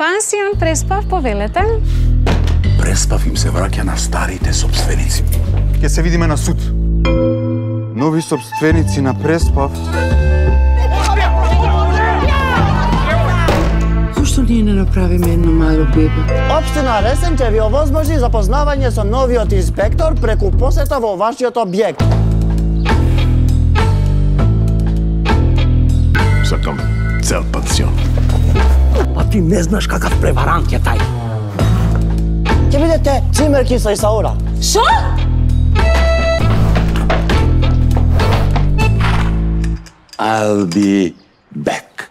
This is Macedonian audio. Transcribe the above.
Пансион преспав повелете. Преспав им се враќа на старите собственици. Ќе се видиме на суд. Нови собственици на Преспав. Зошто ние не направиме едно мало бебе? Општина Ресен ќе ви овозможи запознавање со новиот инспектор преку посета во вашиот објект. Сакам цел пансион. Ти не знаш какав преварант е тај. Ќе видите цимерки со Исаура. Шо? I'll be back.